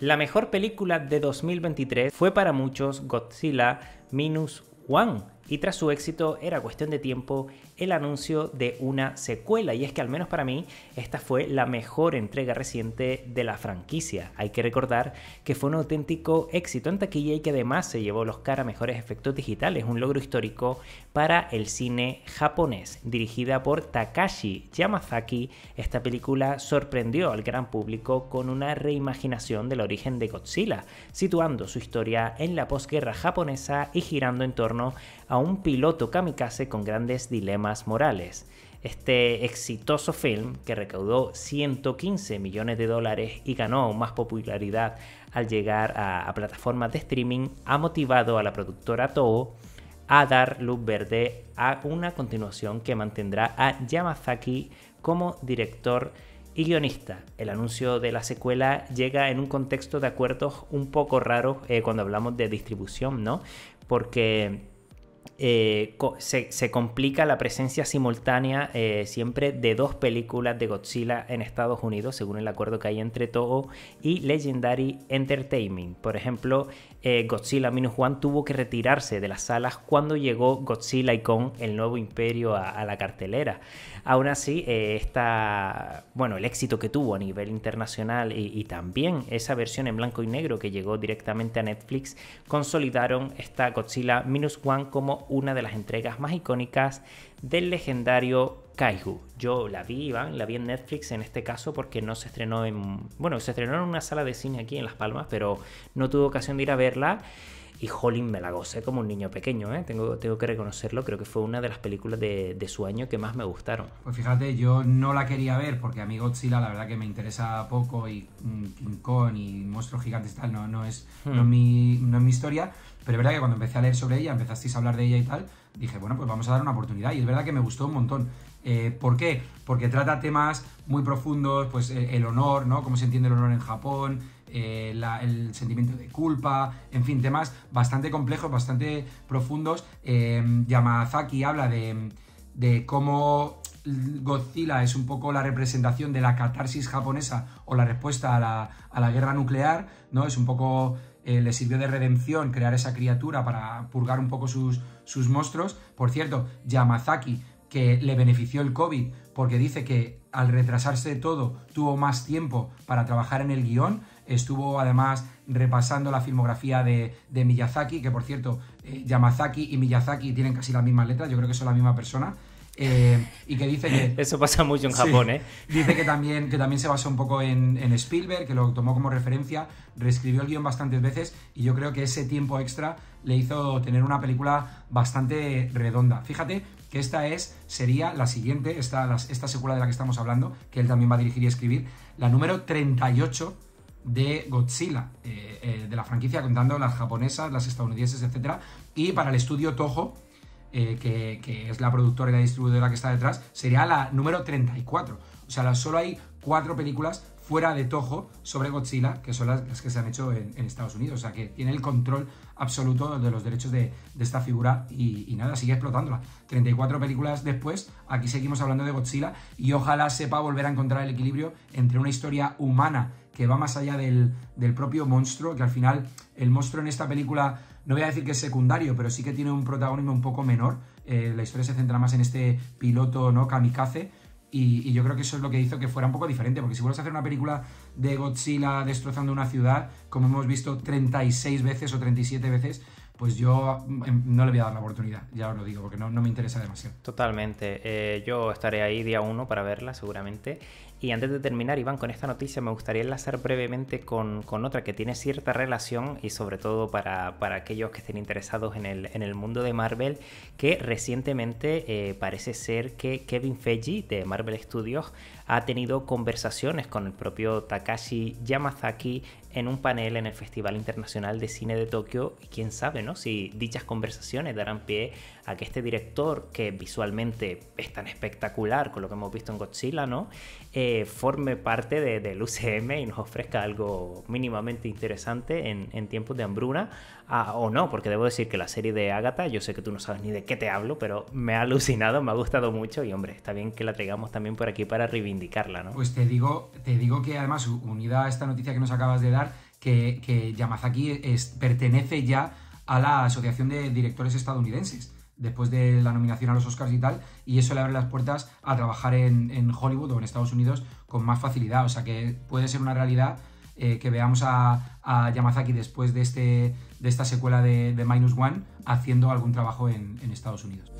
La mejor película de 2023 fue para muchos Godzilla Minus One y tras su éxito era cuestión de tiempo el anuncio de una secuela y es que al menos para mí esta fue la mejor entrega reciente de la franquicia. Hay que recordar que fue un auténtico éxito en taquilla y que además se llevó los cara mejores efectos digitales, un logro histórico para el cine japonés. Dirigida por Takashi Yamazaki, esta película sorprendió al gran público con una reimaginación del origen de Godzilla, situando su historia en la posguerra japonesa y girando en torno a un piloto kamikaze con grandes dilemas morales. Este exitoso film, que recaudó 115 millones de dólares y ganó más popularidad al llegar a, plataformas de streaming, ha motivado a la productora Toho a dar luz verde a una continuación que mantendrá a Yamazaki como director y guionista. El anuncio de la secuela llega en un contexto de acuerdos un poco raros eh, cuando hablamos de distribución, ¿no? Porque eh, se, complica la presencia simultánea eh, siempre de dos películas de Godzilla en Estados Unidos, según el acuerdo que hay entre Toho y Legendary Entertainment. Por ejemplo, eh, Godzilla Minus One tuvo que retirarse de las salas cuando llegó Godzilla y Kong, el nuevo imperio, a, la cartelera. Aún así, está, bueno, el éxito que tuvo a nivel internacional y, y también esa versión en blanco y negro que llegó directamente a Netflix consolidaron esta Godzilla Minus One como una de las entregas más icónicas del legendario Kaiju. Yo la vi, la vi en Netflix en este caso porque no se estrenó en... Bueno, se estrenó en una sala de cine aquí en Las Palmas, pero no tuve ocasión de ir a verla. Y Jolín me la gocé como un niño pequeño, ¿eh? tengo, tengo que reconocerlo. Creo que fue una de las películas de, de, su año que más me gustaron. Pues fíjate, yo no la quería ver porque a mí Godzilla la verdad que me interesa poco y mm, King Kong y monstruos gigantes y tal no, no, es, no, es hmm. mi, no es mi historia. Pero es verdad que cuando empecé a leer sobre ella, empezasteis a hablar de ella y tal, dije, bueno, pues vamos a dar una oportunidad. Y es verdad que me gustó un montón. Eh, ¿Por qué? Porque trata temas muy profundos, pues eh, el, honor, ¿no? Cómo se entiende el honor en Japón, eh, el sentimiento de culpa, en fin, temas bastante complejos, bastante profundos. Yamazaki habla de, cómo Godzilla es un poco la representación de la catarsis japonesa o la respuesta a la, a la guerra nuclear, ¿no? Es un poco eh, le sirvió de redención crear esa criatura para purgar un poco sus, sus monstruos. Por cierto, Yamazaki, que le benefició el COVID porque dice que al retrasarse todo tuvo más tiempo para trabajar en el guion. Estuvo además repasando la filmografía de, Miyazaki, que por cierto, eh, Yamazaki y Miyazaki tienen casi las mismas letras, yo creo que son la misma persona. Eh, y que dice que... Eso pasa mucho en Japón, ¿eh? Dice que también, que también se basó un poco en, Spielberg, que lo tomó como referencia, reescribió el guion bastantes veces y yo creo que ese tiempo extra le hizo tener una película bastante redonda. Fíjate que esta es, sería la siguiente, esta, esta secuela de la que estamos hablando, que él también va a dirigir y escribir, la número 38 de Godzilla, eh, eh, de la franquicia, contando las japonesas, las estadounidenses, etc. Y para el estudio Toho, eh, que, es la productora y la distribuidora que está detrás, sería la número 34. O sea, solo hay cuatro películas fuera de Toho sobre Godzilla, que son las, que se han hecho en, Estados Unidos. O sea, que tiene el control absoluto de los derechos de, esta figura y, nada, sigue explotándola. 34 películas después, aquí seguimos hablando de Godzilla y ojalá sepa volver a encontrar el equilibrio entre una historia humana que va más allá del, del propio monstruo, que al final el monstruo en esta película no voy a decir que es secundario, pero sí que tiene un protagonismo un poco menor. Eh, la historia se centra más en este piloto no kamikaze. Y, yo creo que eso es lo que hizo que fuera un poco diferente, porque si vuelves a hacer una película de Godzilla destrozando una ciudad, como hemos visto 36 veces o 37 veces, pues yo em, no le voy a dar la oportunidad, ya os lo digo, porque no, me interesa demasiado. Totalmente. Eh, yo estaré ahí día uno para verla, seguramente. Y antes de terminar, Iván, con esta noticia me gustaría enlazar brevemente con, otra que tiene cierta relación y sobre todo para, aquellos que estén interesados en el, en el, mundo de Marvel, que recientemente eh, parece ser que Kevin Feige de Marvel Studios ha tenido conversaciones con el propio Takashi Yamazaki en un panel en el Festival Internacional de Cine de Tokio y quién sabe, ¿no? Si dichas conversaciones darán pie a que este director, que visualmente es tan espectacular con lo que hemos visto en Godzilla, ¿no? Eh, forme parte del UCM y nos ofrezca algo mínimamente interesante en, tiempos de hambruna, ah, o no, porque debo decir que la serie de Agatha, yo sé que tú no sabes ni de qué te hablo, pero me ha alucinado, me ha gustado mucho y hombre, está bien que la traigamos también por aquí para reivindicarla, ¿no? Pues te digo, te digo que además, unida a esta noticia que nos acabas de dar, que, Yamazaki pertenece ya a la Asociación de Directores Estadounidenses después de la nominación a los Oscars y tal, y eso le abre las puertas a trabajar en, Hollywood o en Estados Unidos con más facilidad. O sea que puede ser una realidad eh, que veamos a, Yamazaki después de, este, de esta secuela de, Minus One haciendo algún trabajo en Estados Unidos.